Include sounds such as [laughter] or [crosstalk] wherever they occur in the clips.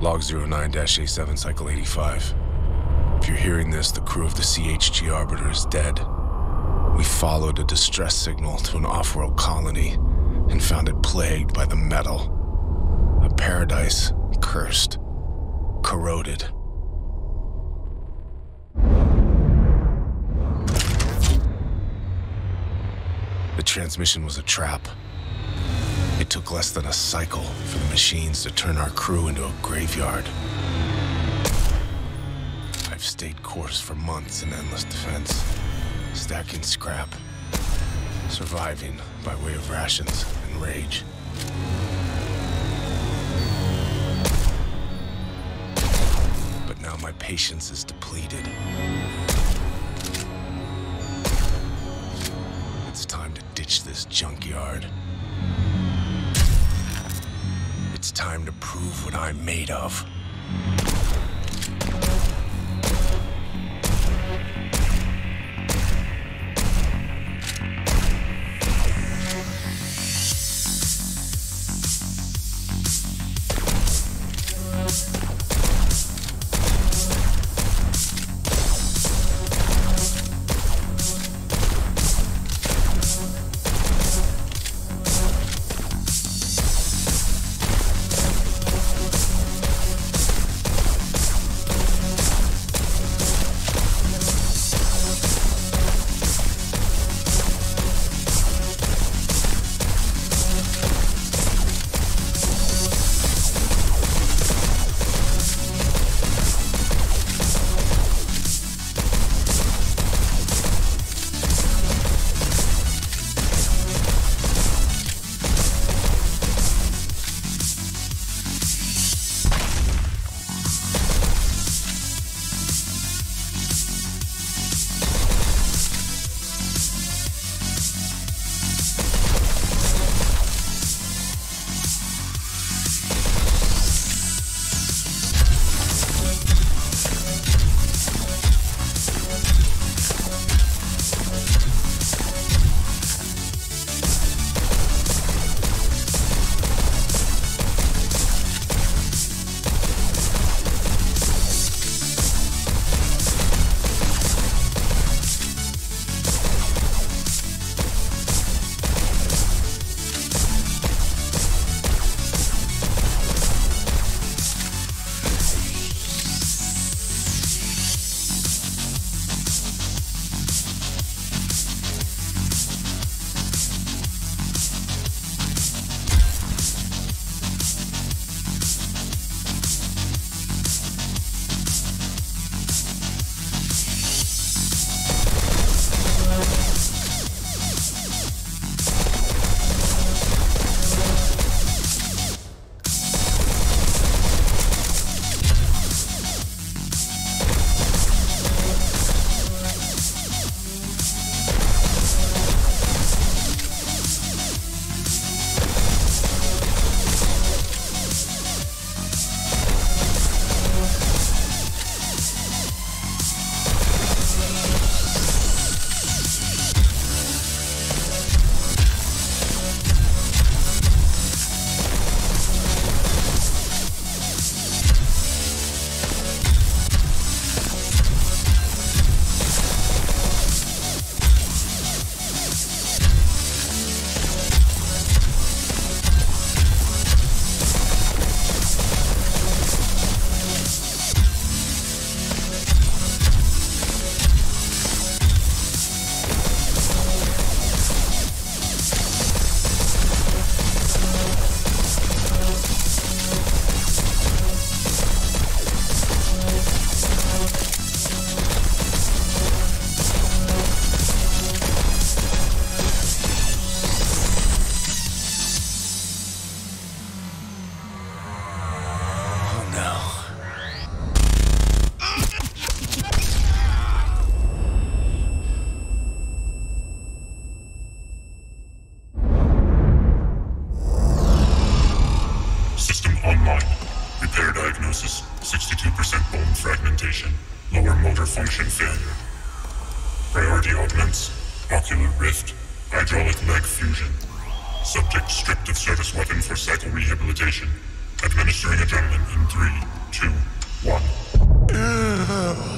Log 09-A7, Cycle 85. If you're hearing this, the crew of the CHG Arbiter is dead. We followed a distress signal to an off-world colony and found it plagued by the metal. A paradise cursed, corroded. The transmission was a trap. It took less than a cycle for the machines to turn our crew into a graveyard. I've stayed course for months in endless defense, stacking scrap, surviving by way of rations and rage. But now my patience is depleted. It's time to ditch this junkyard. It's time to prove what I'm made of. Ocular rift. Hydraulic leg fusion. Subject stripped of service weapon for cycle rehabilitation. Administering adrenaline in three, two, one.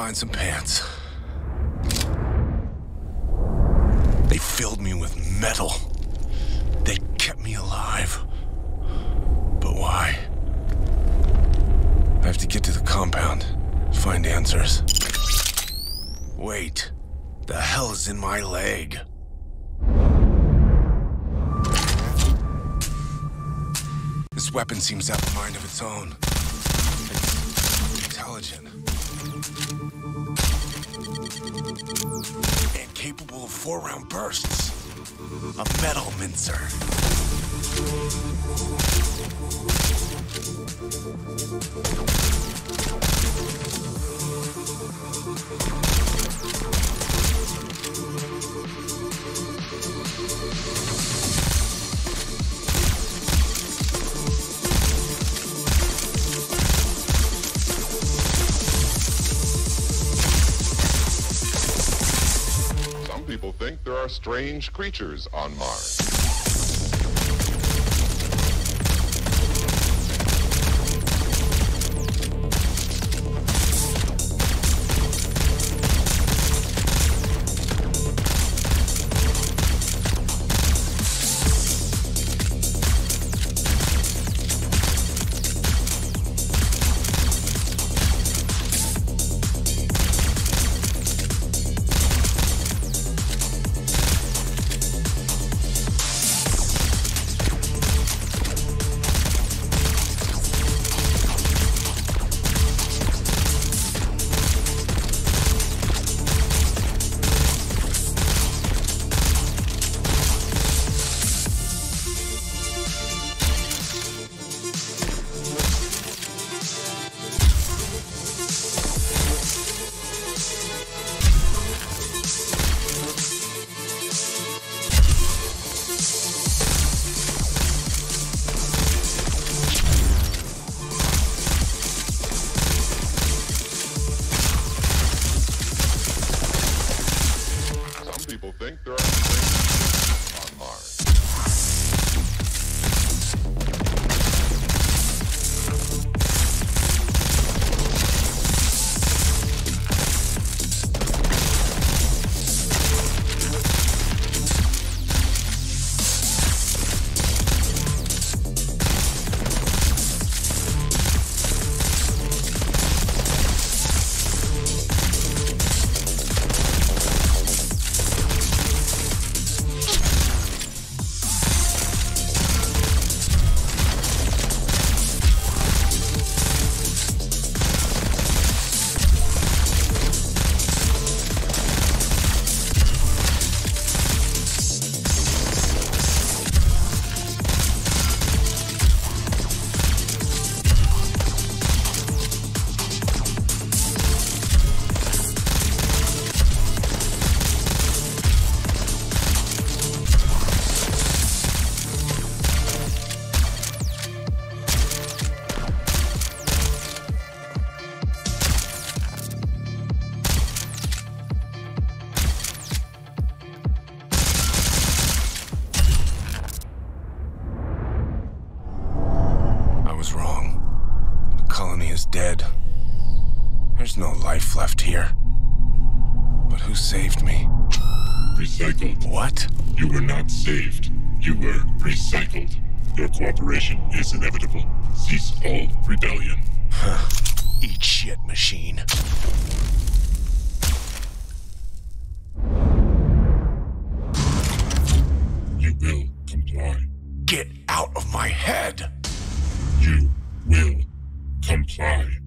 Find some pants. They filled me with metal. They kept me alive. But why? I have to get to the compound, find answers. Wait, the hell is in my leg? This weapon seems to have a mind of its own. It's intelligent. And capable of four round bursts. A metal mincer. People think there are strange creatures on Mars. What? You were not saved. You were recycled. Your cooperation is inevitable. Cease all rebellion. [sighs] Eat shit, machine. You will comply. Get out of my head! You will comply.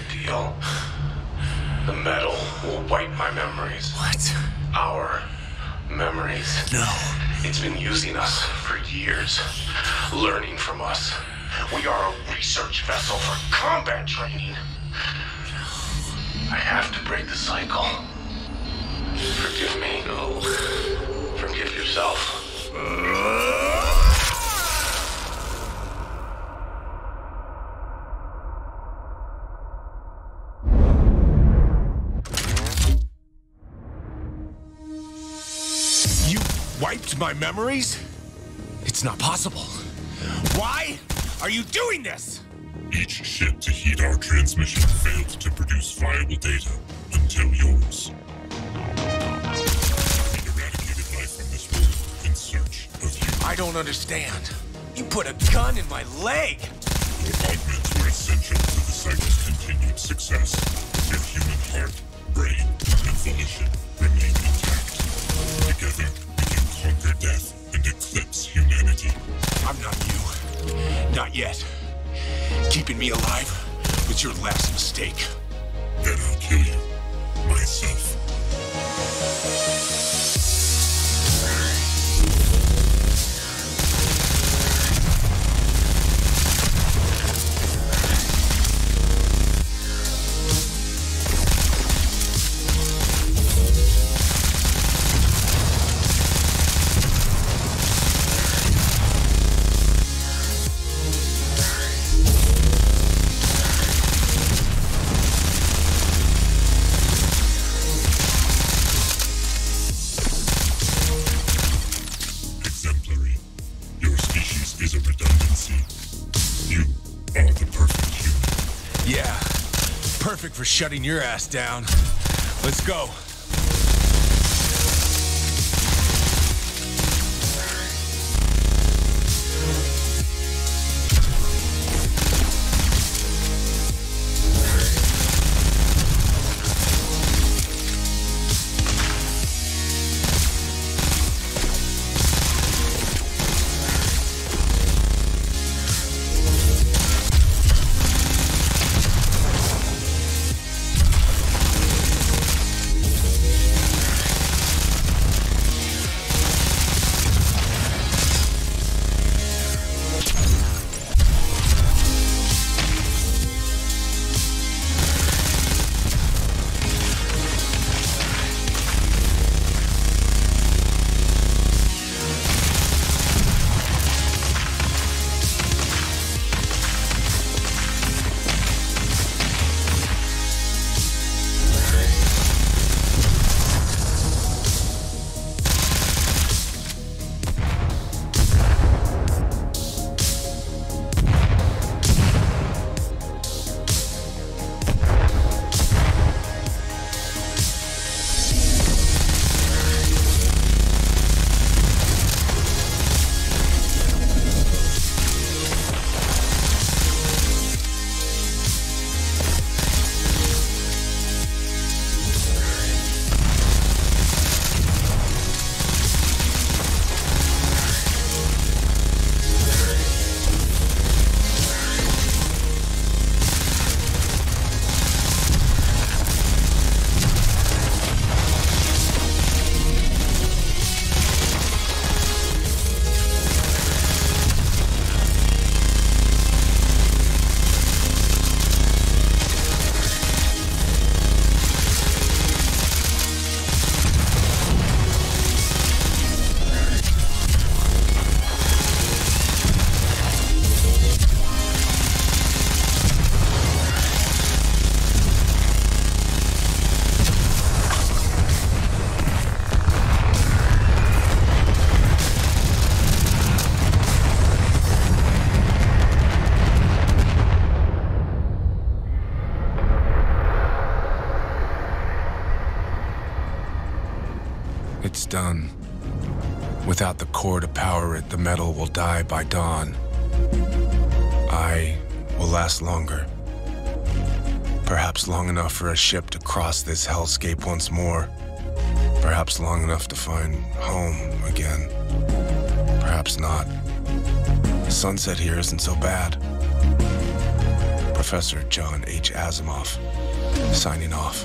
My deal. The metal will wipe my memories. What? Our memories. No. It's been using us for years, learning from us. We are a research vessel for combat training. I have to break the cycle. Forgive me. No. Forgive yourself. You my memories? It's not possible. Why are you doing this? Each ship to heat our transmission failed to produce viable data until yours. We eradicated life from this world in search of you. I don't understand. You put a gun in my leg. Your augments were essential to the cycle's continued success. Your human heart, brain, and volition remain intact. Together, conquer death and eclipse humanity. I'm not you. Not yet. Keeping me alive was your last mistake. Then I'll kill you. Myself. Shutting your ass down. Let's go. The metal will die by dawn. I will last longer. Perhaps long enough for a ship to cross this hellscape once more. Perhaps long enough to find home again. Perhaps not. The sunset here isn't so bad. Professor John H. Asimov, signing off.